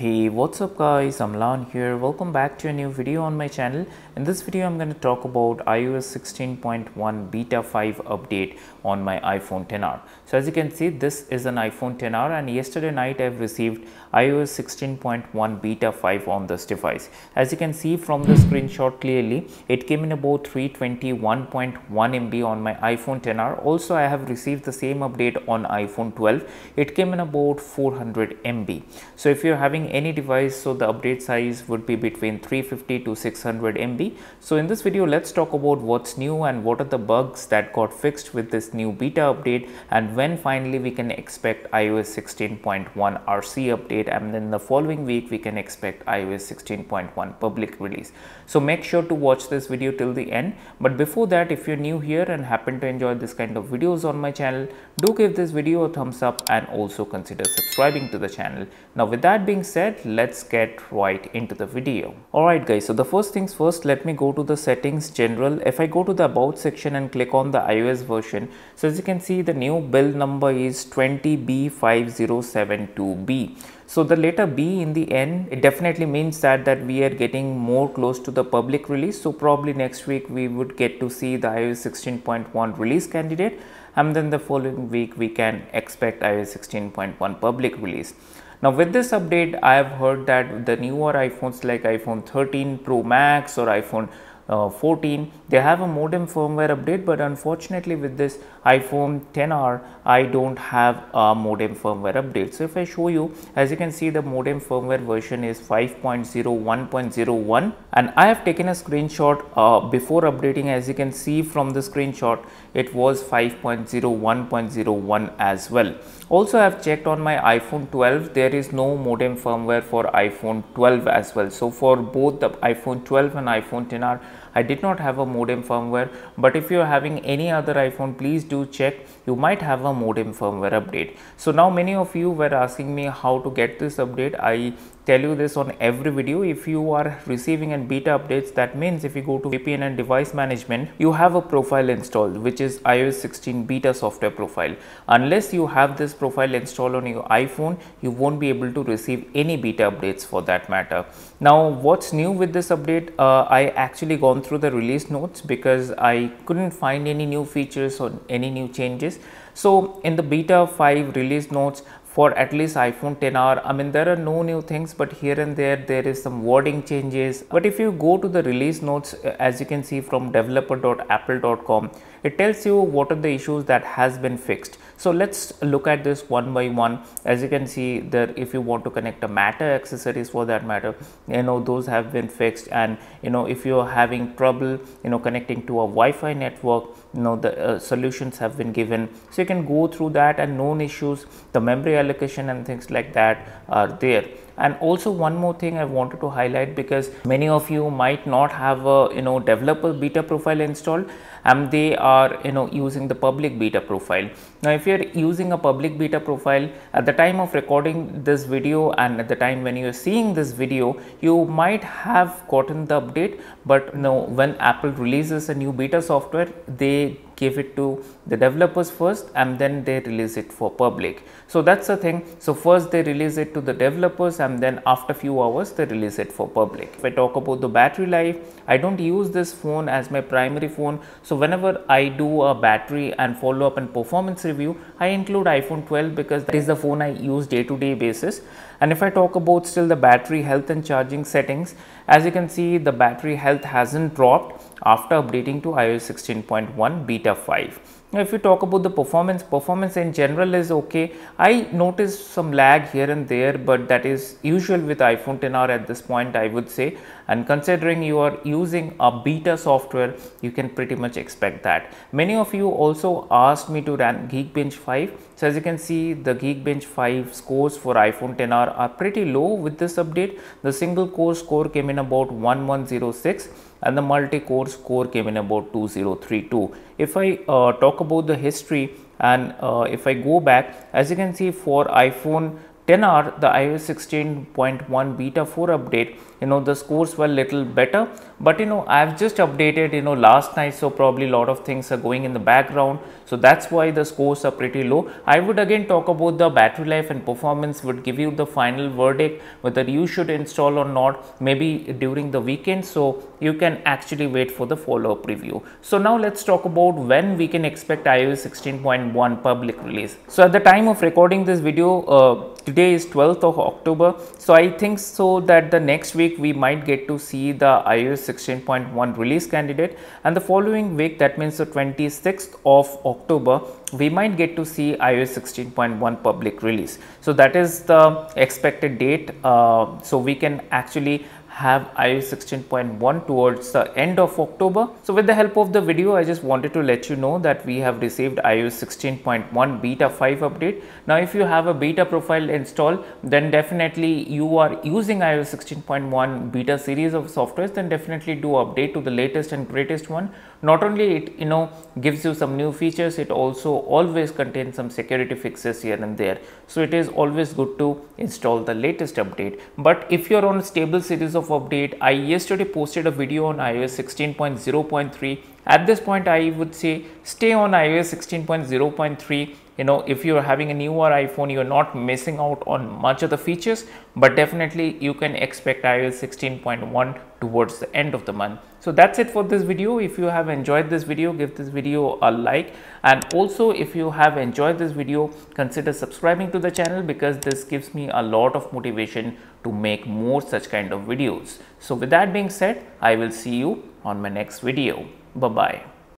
Hey what's up guys? I'm Lan here. Welcome back to a new video on my channel. In this video I'm going to talk about iOS 16.1 beta 5 update on my iPhone 10R so as you can see this is an iPhone 10R and yesterday night I've received iOS 16.1 beta 5 on this device. As you can see from the screenshot clearly it came in about 321.1 MB on my iPhone 10R also I have received the same update on iPhone 12 it came in about 400 MB so if you're having any device so the update size would be between 350 to 600 MB. So in this video let's talk about what's new and what are the bugs that got fixed with this new beta update and when finally we can expect iOS 16.1 RC update and then the following week we can expect iOS 16.1 public release. So make sure to watch this video till the end but before that if you're new here and happen to enjoy this kind of videos on my channel do give this video a thumbs up and also consider subscribing to the channel. Now with that being said let's get right into the video. Alright guys so the first things first let me go to the settings general if I go to the about section and click on the iOS version so as you can see the new build number is 20B5072B. So the letter B in the end it definitely means that that we are getting more close to the public release so probably next week we would get to see the iOS 16.1 release candidate and then the following week we can expect iOS 16.1 public release. Now with this update, I have heard that the newer iPhones like iPhone 13 Pro Max or iPhone 14 they have a modem firmware update but unfortunately with this iphone 10r i don't have a modem firmware update. So if i show you as you can see the modem firmware version is 5.01.01 and i have taken a screenshot uh, before updating. As you can see from the screenshot it was 5.01.01 as well. Also i have checked on my iphone 12 there is no modem firmware for iphone 12 as well. So for both the iphone 12 and iphone 10r I did not have a modem firmware but if you are having any other iPhone please do check you might have a modem firmware update. So now many of you were asking me how to get this update. I tell you this on every video. If you are receiving and beta updates that means if you go to VPN and device management you have a profile installed which is iOS 16 beta software profile. Unless you have this profile installed on your iPhone you won't be able to receive any beta updates for that matter. Now what's new with this update? Uh, I actually gone through the release notes because I couldn't find any new features or any new changes. So in the beta 5 release notes for at least iPhone 10R. I mean, there are no new things, but here and there, there is some wording changes. But if you go to the release notes, uh, as you can see from developer.apple.com, it tells you what are the issues that has been fixed. So let's look at this one by one. As you can see that if you want to connect a matter accessories for that matter, you know, those have been fixed. And, you know, if you're having trouble, you know, connecting to a Wi-Fi network, you know, the uh, solutions have been given. So you can go through that and known issues, the memory allocation and things like that are there and also one more thing i wanted to highlight because many of you might not have a you know developer beta profile installed and they are you know using the public beta profile. Now if you're using a public beta profile at the time of recording this video and at the time when you're seeing this video you might have gotten the update but you know when apple releases a new beta software they give it to the developers first and then they release it for public. So that's the thing. So first they release it to the developers and then after few hours they release it for public. If I talk about the battery life, I don't use this phone as my primary phone. So whenever I do a battery and follow up and performance review, I include iPhone 12 because that is the phone I use day to day basis. And if I talk about still the battery health and charging settings, as you can see the battery health hasn't dropped after updating to iOS 16.1 beta 5. Now, if you talk about the performance, performance in general is okay. I noticed some lag here and there, but that is usual with iPhone 10R at this point, I would say. And considering you are using a beta software, you can pretty much expect that. Many of you also asked me to run Geekbench 5. So as you can see, the Geekbench 5 scores for iPhone 10R are pretty low with this update. The single core score came in about 1106 and the multi-core score came in about 2032. If I uh, talk about the history and uh, if I go back as you can see for iPhone 10R, the iOS 16.1 beta 4 update, you know, the scores were little better. But, you know, I've just updated, you know, last night. So probably a lot of things are going in the background. So that's why the scores are pretty low. I would again talk about the battery life and performance would give you the final verdict whether you should install or not maybe during the weekend. So you can actually wait for the follow-up review. So now let's talk about when we can expect iOS 16.1 public release. So at the time of recording this video, uh, today is 12th of October. So I think so that the next week we might get to see the iOS 16.1 release candidate and the following week that means the 26th of October we might get to see iOS 16.1 public release. So that is the expected date. Uh, so we can actually have iOS 16.1 towards the end of October. So with the help of the video, I just wanted to let you know that we have received iOS 16.1 beta 5 update. Now, if you have a beta profile installed, then definitely you are using iOS 16.1 beta series of softwares, then definitely do update to the latest and greatest one. Not only it, you know, gives you some new features, it also always contains some security fixes here and there. So it is always good to install the latest update. But if you're on a stable series of update, I yesterday posted a video on iOS 16.0.3. At this point, I would say stay on iOS 16.0.3 you know if you're having a newer iphone you're not missing out on much of the features but definitely you can expect ios 16.1 towards the end of the month. So that's it for this video. If you have enjoyed this video give this video a like. And also if you have enjoyed this video consider subscribing to the channel because this gives me a lot of motivation to make more such kind of videos. So with that being said i will see you on my next video. Bye bye